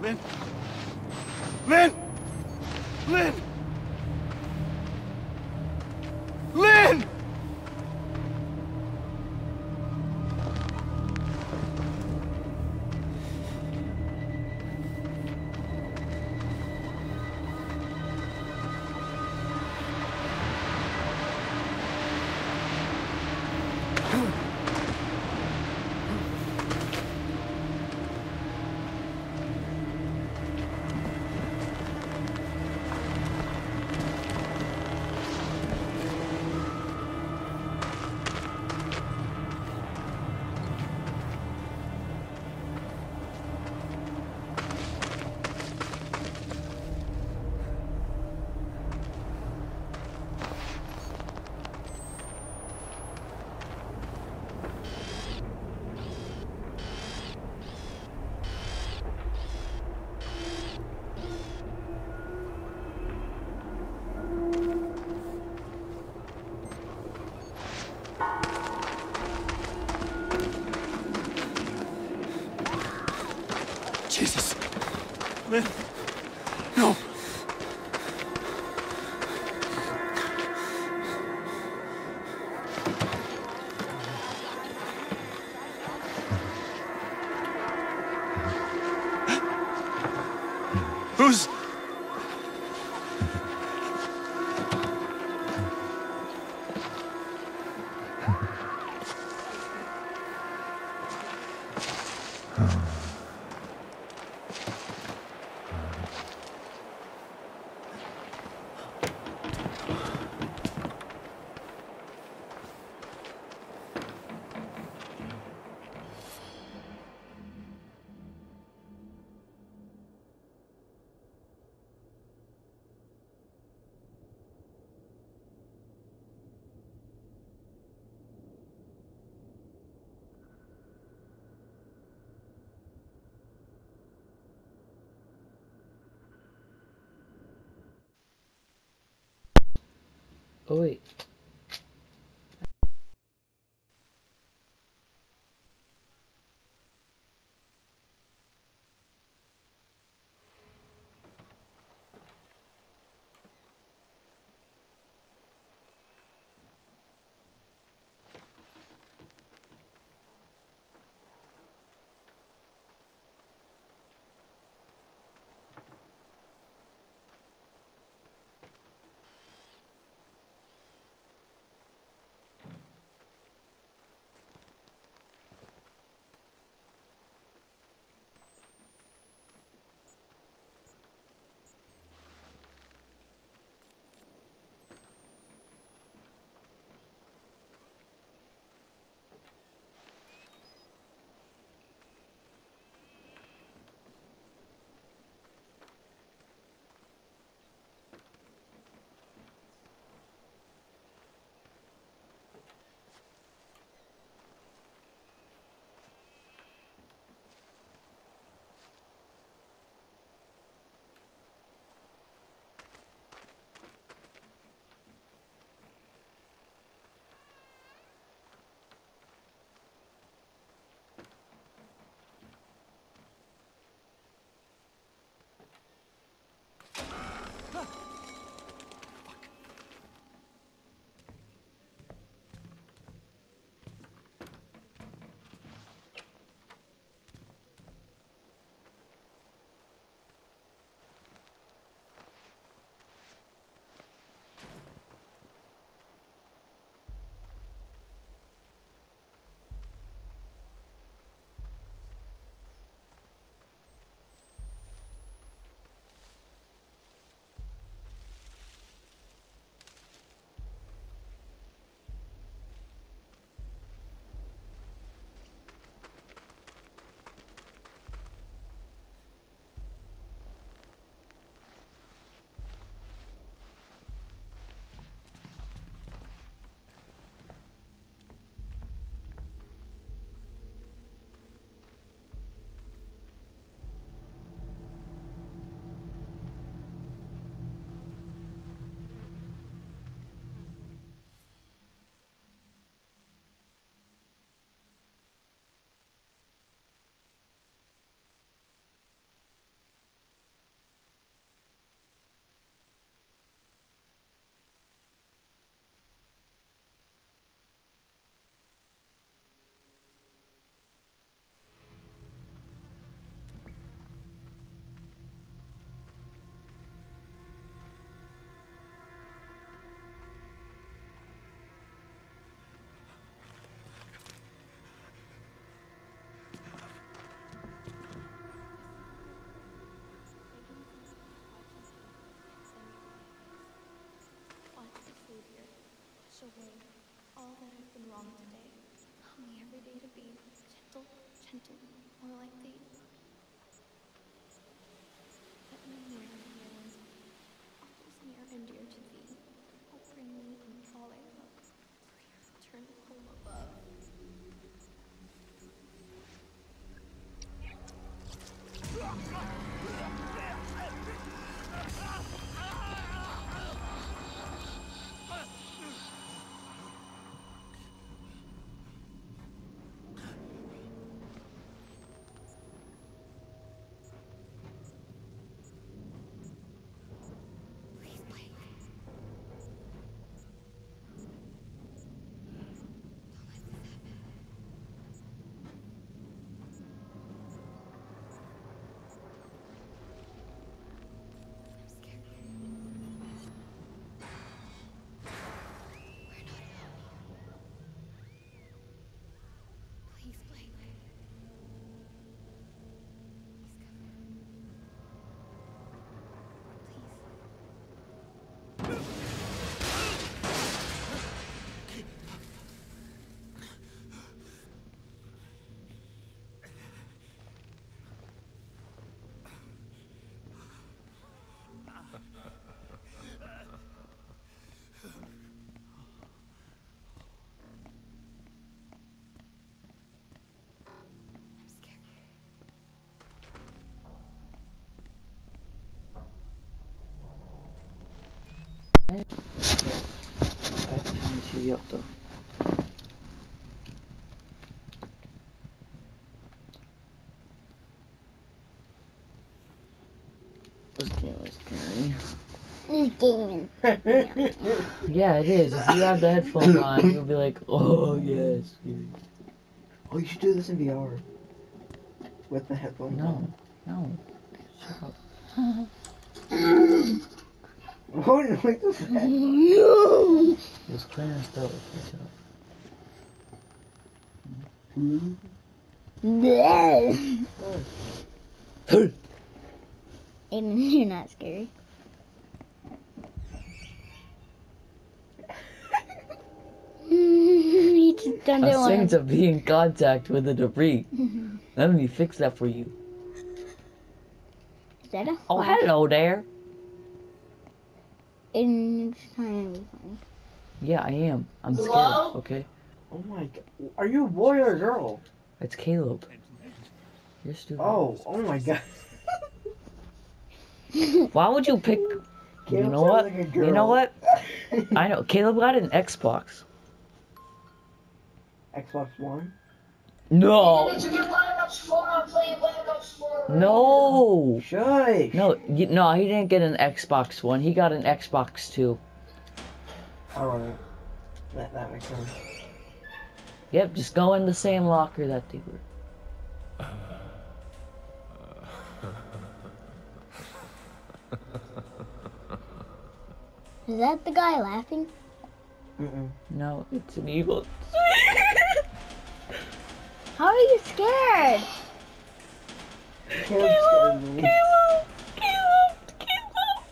Lynn? Lynn! Lynn! Oi. Wash away all that I've been wrong today. Help me every day to be gentle, gentle, more like thee. Let me near and dear, always near and dear to thee. Oh, bring me in all I love to your eternal home above. Please, Blake. Don't let this happen. I'm scared. We're not alone. Please, Blake. Please come. Please. I'm scared. I can turn the TV up though. What's scary? What's scary? He's gaming. Yeah, it is. If you have the headphones on, you'll be like, oh yeah, it's. Oh, you should do this in VR. With the headphones No, on. no. Shut no, like this. No. It's clean and still. Shut up. Bleh. Aiden, you're not scary. he just doesn't I'm saying want to be in contact with the debris. Let me fix that for you. Is that a Oh, hello there. Aiden, it's trying to be funny. Yeah, I am. I'm scared. Hello? Okay, Oh my god. Are you a boy or a girl? it's Caleb. You're stupid. Oh, oh my god. Why would you pick? You know what? like a You know what? I know. Caleb got an Xbox. Xbox One? No. No. Shush! No. You, no, he didn't get an Xbox One. He got an Xbox Two. Alright. That, that makes sense. Yep. Just go in the same locker that they were. Is that the guy laughing? Mm-mm. No, it's an evil. How are you scared? Caleb. Caleb! Caleb! Caleb!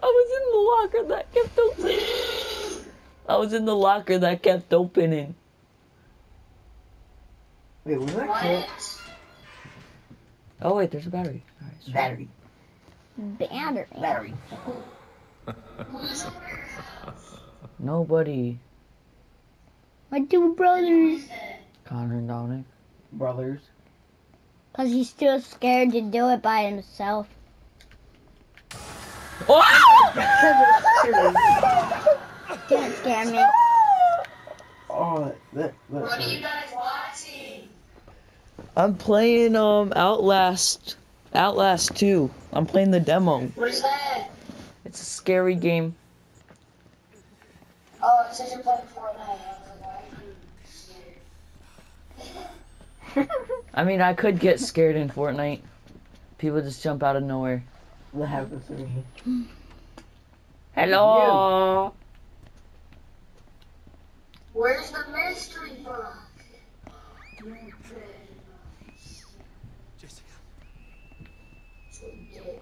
I was in the locker that kept opening. I was in the locker that kept opening. Wait, was that Caleb? Oh wait, there's a battery. Alright, Battery. Battery. Battery. Nobody. My two brothers. Connor and Dominic. Brothers. Because he's too scared to do it by himself. Can't scare me. Oh, that, that, what are you guys watching? I'm playing um Outlast. Outlast 2. I'm playing the demo. What is that? It's a scary game. Oh, it says you're playing Fortnite. I was like, why are you scared? I mean, I could get scared in Fortnite. People just jump out of nowhere. that happens to me. Hello. Where's the mystery box? Jessica.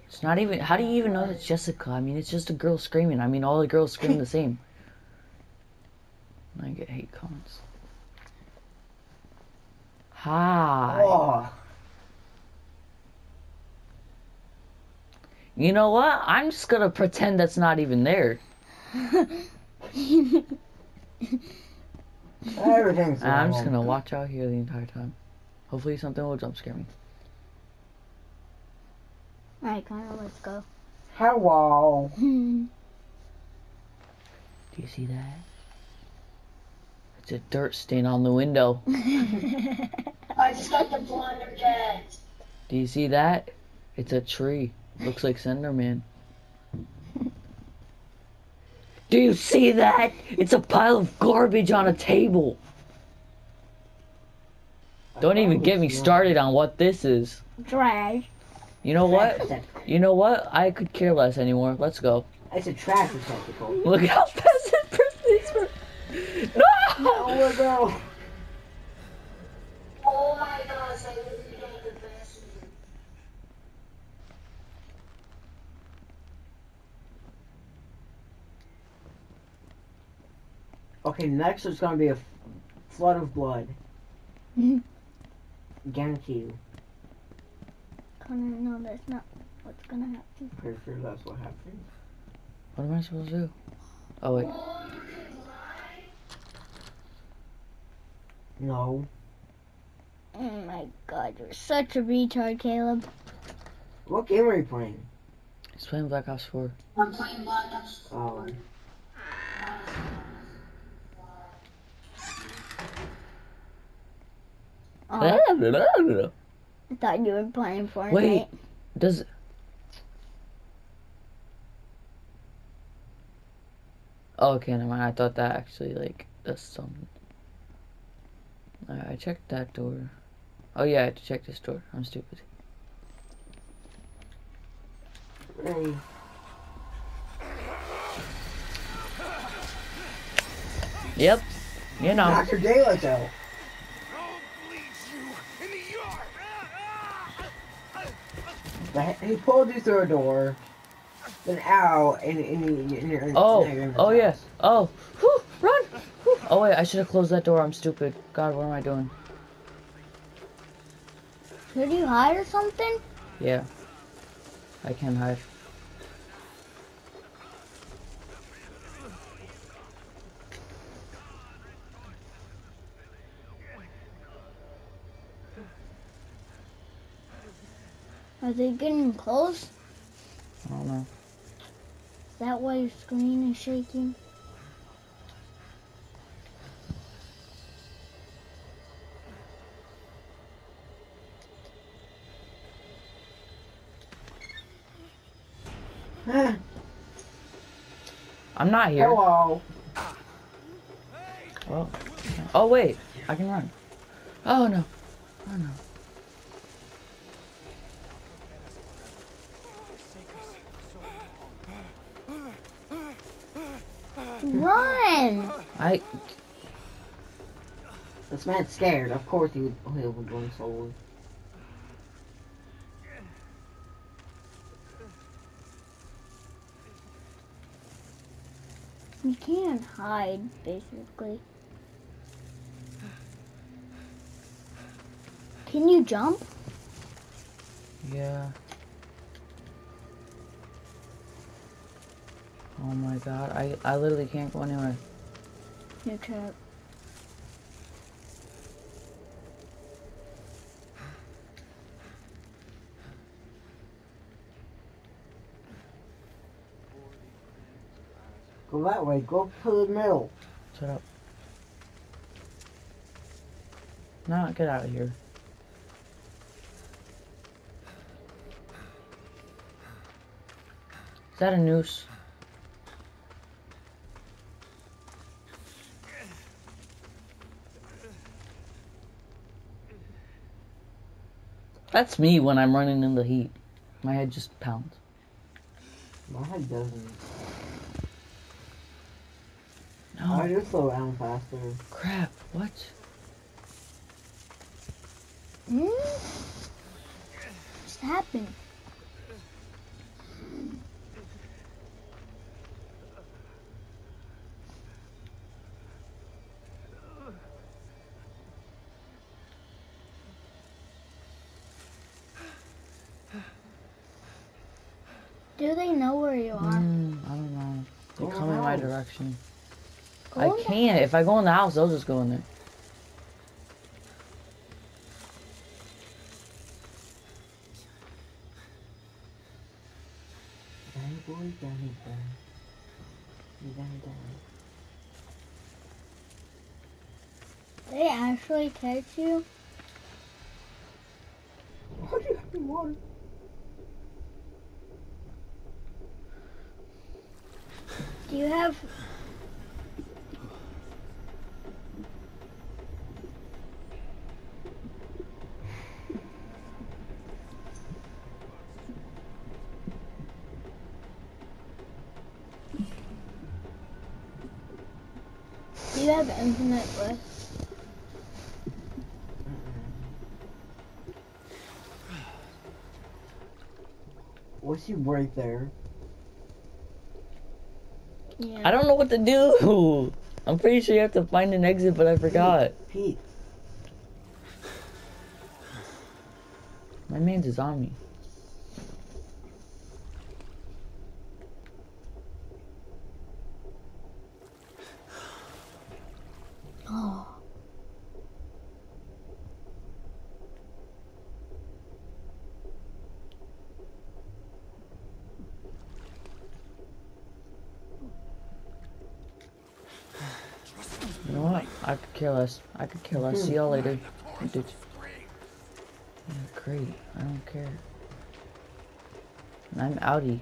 It's not even. How do you even know it's Jessica? I mean, it's just a girl screaming. I mean, all the girls scream the same. I get hate comments. Hi. Oh, You know what? I'm just gonna pretend that's not even there. everything's And I'm just gonna watch out here the entire time. Hopefully something will jump scare me. Alright, Connor, let's go. Hello. Do you see that? It's a dirt stain on the window. I just got the blunder jet. Do you see that? It's a tree. Looks like Slenderman. Do you see that? It's a pile of garbage on a table. Don't even get me started on what this is. Trash. You know what? You know what? I could care less anymore. Let's go. It's a trash receptacle. Look how fast it proceeds. No! Oh no. Oh my gosh, I really got the best. Okay, next there's gonna be a f- flood of blood. Guarantee you. Connor, no, that's not what's gonna happen. Pretty sure that's what happens. What am I supposed to do? Oh wait. No. Oh my god, you're such a retard, Caleb. What game are you playing? He's playing Black Ops 4. I'm playing Black Ops. Oh. Oh, I thought you were playing Fortnite. Wait, does Oh, okay, never mind. I thought that actually like does something. I checked that door. Oh yeah, I had to check this door. I'm stupid. Hey. Yep. You know. Knock your daylights out. I'll bleed you in the yard. But he pulled you through a door, then out, and, and, and, and you're Oh, now you're in his oh yeah. Oh. Oh wait, I should have closed that door. I'm stupid. God, what am I doing? Could you hide or something? Yeah. I can hide. Are they getting close? I don't know. Is that why your screen is shaking? I'm not here. Hello. Well, oh wait, I can run. Oh no, oh no. Run! I This man's scared. Of course he would, he would run slowly. You can't hide, basically. Can you jump? yeah. Oh my god, I I literally can't go anywhere. No trap. Go that way. Go to the middle. Shut up. No, get out of here. Is that a noose? That's me when I'm running in the heat. My head just pounds. My head doesn't. Oh, I just slow down faster. Crap, what? Hmm? What's happened? Do they know where you are? Mm, I don't know. They oh, coming wow. my direction. Go I can't. If I go in the house, they'll just go in there. Danny boy, Danny boy. Danny, Danny. They actually catch you? Why do you have one? Do you have have infinite bliss? What's he right there? Yeah. I don't know what to do. I'm pretty sure you have to find an exit, but I forgot. Pete. My man's is on me. Oh. You know what? I could kill us. I could kill us. See y'all later. Dude. Yeah, great. I don't care. I'm outie.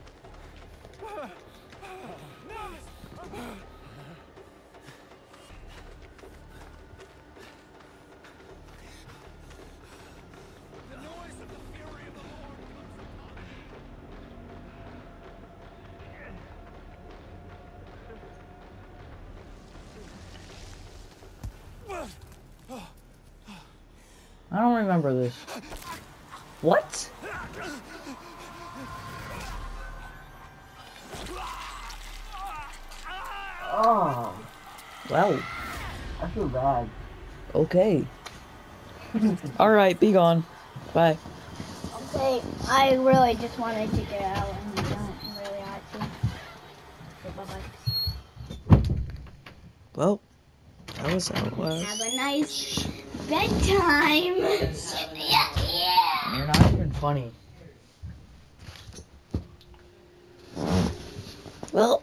Well, I feel bad. okay. Alright, be gone. Bye. Okay, I really just wanted to get out and you don't really have to. Okay, bye-bye. Well, that was how it Have a nice bedtime. Yeah, yeah. You're not even funny. Well,